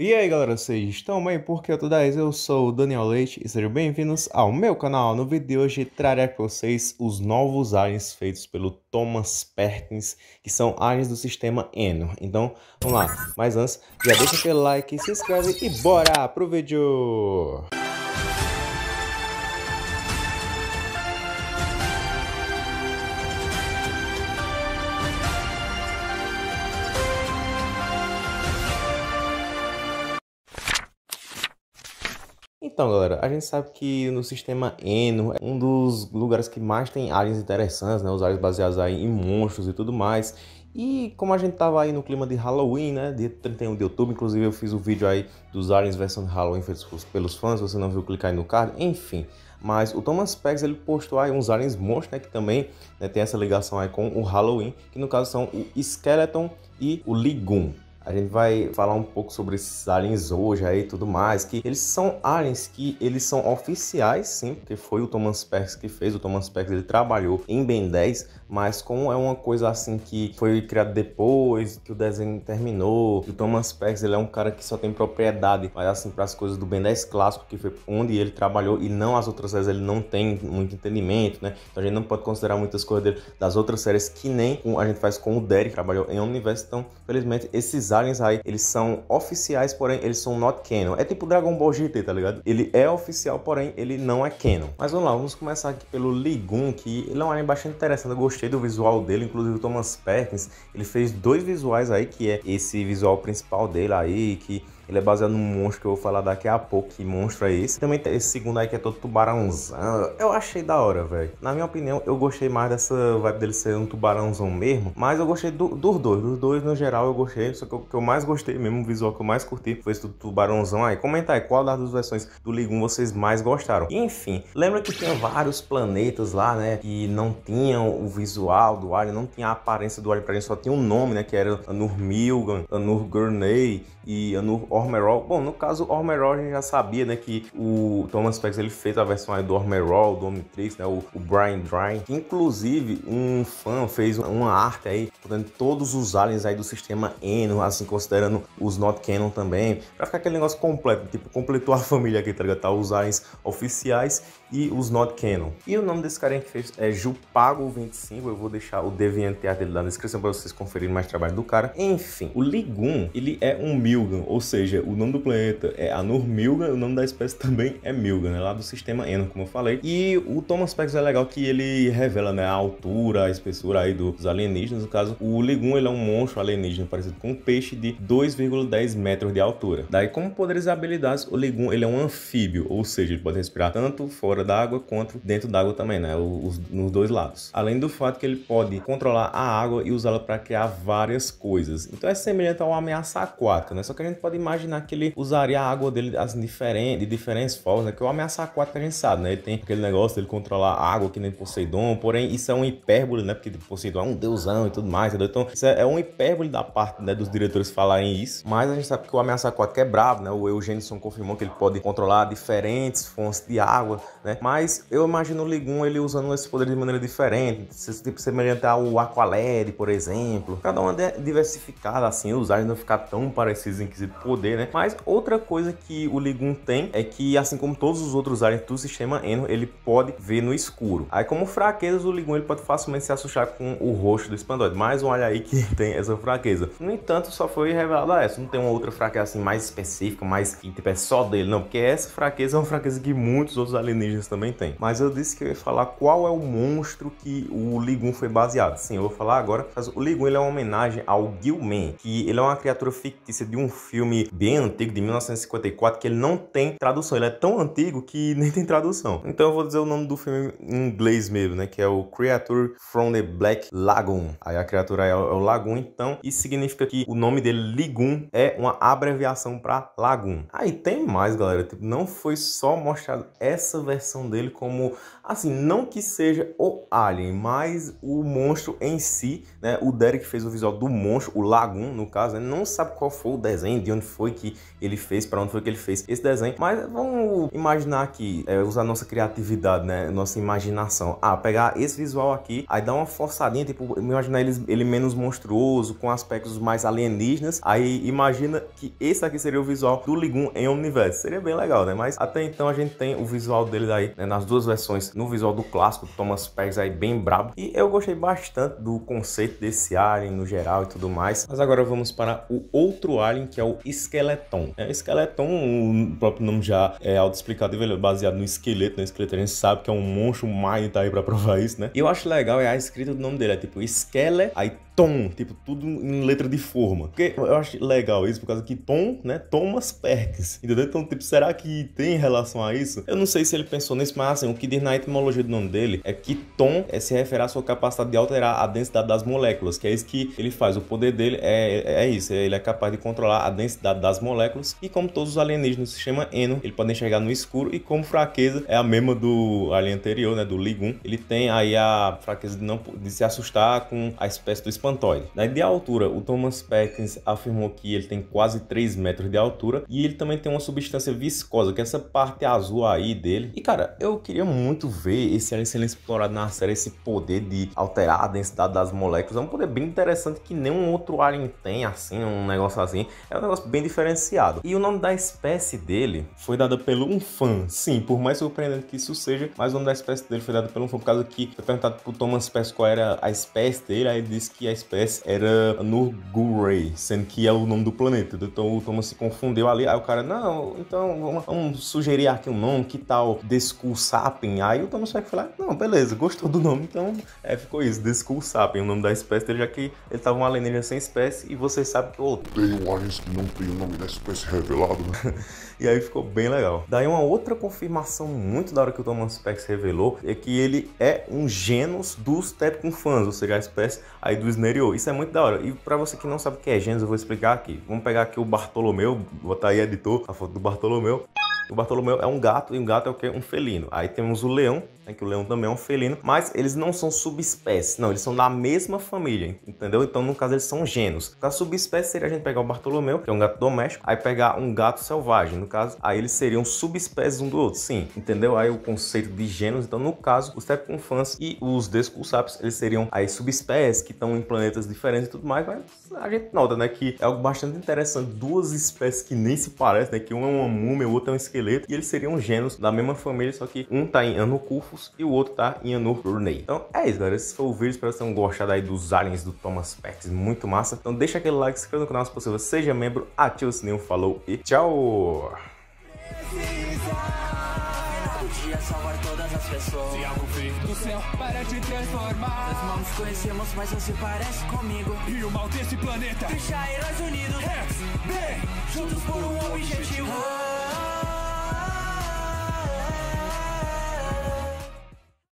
E aí galera, vocês estão bem? Porque eu tô 10, eu sou o Daniel Leite e sejam bem-vindos ao meu canal. No vídeo de hoje trarei para vocês os novos aliens feitos pelo Thomas Perkins, que são aliens do sistema Eno. Então, vamos lá. Mas antes, já deixa aquele like, se inscreve e bora pro vídeo! Então, galera, a gente sabe que no sistema Eno é um dos lugares que mais tem aliens interessantes, né? Os aliens baseados aí em monstros e tudo mais. E como a gente tava aí no clima de Halloween, né? Dia 31 de outubro, inclusive eu fiz o um vídeo aí dos aliens versão Halloween feitos pelos fãs, se você não viu, clicar aí no card, enfim. Mas o Thomas Peggs, ele postou aí uns aliens monstros, né? Que também né, tem essa ligação aí com o Halloween, que no caso são o Skeleton e o Ligum. A gente vai falar um pouco sobre esses aliens hoje aí e tudo mais, que eles são aliens que eles são oficiais, sim, porque foi o Thomas Perks que fez, o Thomas Perks ele trabalhou em Ben 10, mas como é uma coisa assim que foi criado depois que o desenho terminou, o Thomas Perks ele é um cara que só tem propriedade, mas assim para as coisas do Ben 10 clássico, que foi onde ele trabalhou e não as outras séries, ele não tem muito entendimento, né? Então a gente não pode considerar muitas coisas dele das outras séries que nem a gente faz com o Derek, que trabalhou em Omniverse, então felizmente esses aliens aí, eles são oficiais, porém eles são not canon. É tipo Dragon Ball GT, tá ligado? Ele é oficial, porém ele não é canon. Mas vamos lá, vamos começar aqui pelo Ligun, que ele é um anime bastante interessante, eu gostei do visual dele, inclusive o Thomas Perkins, ele fez dois visuais aí, que é esse visual principal dele aí, que ele é baseado num monstro que eu vou falar daqui a pouco. Que monstro é esse? Também tem esse segundo aí que é todo tubarãozão. Eu achei da hora, velho. Na minha opinião, eu gostei mais dessa vibe dele ser um tubarãozão mesmo. Mas eu gostei do, dos dois. Dos dois, no geral, eu gostei. Só que o que eu mais gostei mesmo, o visual que eu mais curti, foi esse do tubarãozão aí. Comenta aí qual das duas versões do Ligum vocês mais gostaram. enfim, lembra que tinha vários planetas lá, né? Que não tinham o visual do Alien, não tinha a aparência do Alien pra gente, só tinha um nome, né? Que era Anur Milgan, Anur Gurney e Anur Ormerol. Bom, no caso, Ormerol a gente já sabia, né, que o Thomas Pex ele fez a versão aí do Ormerol, do Omnitrix, né, o, o Brian Dry. Inclusive, um fã fez uma arte aí, portanto, todos os aliens aí do sistema Eno, assim, considerando os Not Canon também, pra ficar aquele negócio completo, tipo, completou a família aqui, tá ligado? Tá os aliens oficiais e os Not Canon. E o nome desse carinha que fez é Jupago25, eu vou deixar o DeviantArt dele na descrição para vocês conferirem mais trabalho do cara. Enfim, o Ligun, ele é um Milgan, ou seja, o nome do planeta é Anur Milgan, o nome da espécie também é Milgan, né? lá do sistema Eno, como eu falei. E o Thomas Pex é legal que ele revela né, a altura, a espessura aí dos alienígenas. No caso, o Ligun ele é um monstro alienígena parecido com um peixe de 2,10 metros de altura. Daí, como poderes e habilidades, o Ligun ele é um anfíbio, ou seja, ele pode respirar tanto fora d'água quanto dentro d'água também, né? Os, nos dois lados. Além do fato que ele pode controlar a água e usá-la para criar várias coisas. Então é semelhante a uma ameaça aquática, né? Só que a gente pode imaginar que ele usaria a água dele assim, diferente, de diferentes formas, né? Que o ameaça aquática a gente sabe, né? Ele tem aquele negócio dele controlar a água que nem Poseidon, porém isso é um hipérbole, né? Porque Poseidon é um deusão e tudo mais, entendeu? Então isso é, é um hipérbole da parte né, dos diretores falarem isso, mas a gente sabe que o ameaça aquática é brabo, né? O Eugenison confirmou que ele pode controlar diferentes fontes de água, né? Mas eu imagino o Ligum ele usando esse poder de maneira diferente, tipo semelhante ao Aqualed, por exemplo. Cada uma diversificada assim, os aliens não ficar tão parecidos em quesito poder, né? Mas outra coisa que o Ligum tem é que, assim como todos os outros aliens do sistema Eno, ele pode ver no escuro. Aí, como fraquezas, o Ligum ele pode facilmente se assustar com o rosto do Expandoide. Mais um alien aí que tem essa fraqueza. No entanto, só foi revelado essa. Não tem uma outra fraqueza assim mais específica, mais que tipo, é só dele, não. Porque essa fraqueza é uma fraqueza que muitos outros alienígenas também têm. Mas eu disse que eu ia falar qual é o monstro que o Ligum foi baseado. Sim, eu vou falar agora. Mas o Ligum ele é uma homenagem ao Gilman, que ele é uma criatura fictícia de um filme bem antigo, de 1954, que ele não tem tradução. Ele é tão antigo que nem tem tradução. Então eu vou dizer o nome do filme em inglês mesmo, né? Que é o Creature from the Black Lagoon. Aí a criatura é o, é Lagoon, então. Isso significa que o nome dele, Ligum, é uma abreviação para Lagoon. Aí tem mais, galera. Tipo, não foi só mostrado essa versão dele como, assim, não que seja o Alien, mas o monstro em si, né? O Derek fez o visual do monstro, o Lagoon, no caso, né? Não sabe qual foi o desenho, de onde foi que ele fez, para onde foi que ele fez esse desenho. Mas vamos imaginar aqui, é, usar nossa criatividade, né? Nossa imaginação. Ah, pegar esse visual aqui, aí dar uma forçadinha, tipo, imaginar ele, ele menos monstruoso, com aspectos mais alienígenas. Aí imagina que esse aqui seria o visual do Ligum em Universo. Seria bem legal, né? Mas até então a gente tem o visual dele aí, né, nas duas versões, no visual do clássico, Thomas Peggs aí bem brabo. E eu gostei bastante do conceito desse alien no geral e tudo mais. Mas agora vamos para o outro alien, que é o Skeleton. É, Skeleton, o próprio nome já é auto-explicado, é baseado no esqueleto, né? Esqueleto a gente sabe que é um monstro, o Maio tá aí pra provar isso, né? E eu acho legal é a escrita do nome dele, é tipo Skele, aí Tom, tipo, tudo em letra de forma. Porque eu acho legal isso, por causa que Tom, né, Thomas Perkins, entendeu? Então, tipo, será que tem relação a isso? Eu não sei se ele pensou nisso, mas assim, o que diz na etimologia do nome dele é que Tom é se refere à sua capacidade de alterar a densidade das moléculas, que é isso que ele faz. O poder dele é, é isso, ele é capaz de controlar a densidade das moléculas e como todos os alienígenas se chama Eno, ele pode enxergar no escuro e como fraqueza é a mesma do alien anterior, né, do Ligum, ele tem aí a fraqueza de não de se assustar com a espécie do espantoso espantoide. Daí de altura, o Thomas Perkins afirmou que ele tem quase 3 metros de altura e ele também tem uma substância viscosa, que é essa parte azul aí dele. E cara, eu queria muito ver esse alien sendo explorado na série, esse poder de alterar a densidade das moléculas. É um poder bem interessante que nenhum outro alien tem, assim, um negócio assim. É um negócio bem diferenciado. E o nome da espécie dele foi dado pelo um fã. Sim, por mais surpreendente que isso seja, mas o nome da espécie dele foi dado pelo um fã por causa que foi perguntado pro Thomas Perkins qual era a espécie dele, aí ele disse que a espécie era Nurguray, sendo que é o nome do planeta. Então o Thomas se confundeu ali. Aí o cara, não, então vamos, vamos sugerir aqui um nome, que tal Deskull Sapien? Aí o Thomas vai falar, não, beleza, gostou do nome, então é, ficou isso, Deskull Sapien, o nome da espécie dele, já que ele tava um alienígena sem espécie e você sabe que o outro. Tem um alien que não tem o nome da espécie revelado, né? e aí ficou bem legal. Daí uma outra confirmação muito da hora que o Thomas Pex revelou é que ele é um genus dos Tepcon fãs, ou seja, a espécie aí do Isso é muito da hora. E para você que não sabe o que é genus, eu vou explicar aqui. Vamos pegar aqui o Bartolomeu, botar aí editor, a foto do Bartolomeu. O Bartolomeu é um gato e um gato é o que? Um felino. Aí temos o leão, né, que o leão também é um felino, mas eles não são subespécies, não, eles são da mesma família, entendeu? Então, no caso, eles são gêneros. A subespécie seria a gente pegar o Bartolomeu, que é um gato doméstico, aí pegar um gato selvagem, no caso, aí eles seriam subespécies um do outro, sim, entendeu? Aí o conceito de gêneros, então, no caso, os Tepconfans e os Desculsapios, eles seriam aí subespécies que estão em planetas diferentes e tudo mais, mas a gente nota, né, que é algo bastante interessante, duas espécies que nem se parecem, né, que um é uma múmia, o outro é um esqueleto, esqueleto, e eles seriam gêmeos da mesma família, só que um tá em Anocufus e o outro tá em Anururnei. Então é isso, galera. Esse foi o vídeo. Espero que vocês tenham gostado aí dos aliens do Thomas Perkins. Muito massa. Então deixa aquele like, se inscreva no canal se possível, seja membro, ative o sininho, falou e tchau! salvar todas as pessoas. Se algo feito do céu para te transformar. Nós mal nos conhecemos, mas se parece comigo. E o mal desse planeta deixa heróis unidos. É, bem, juntos por um objetivo.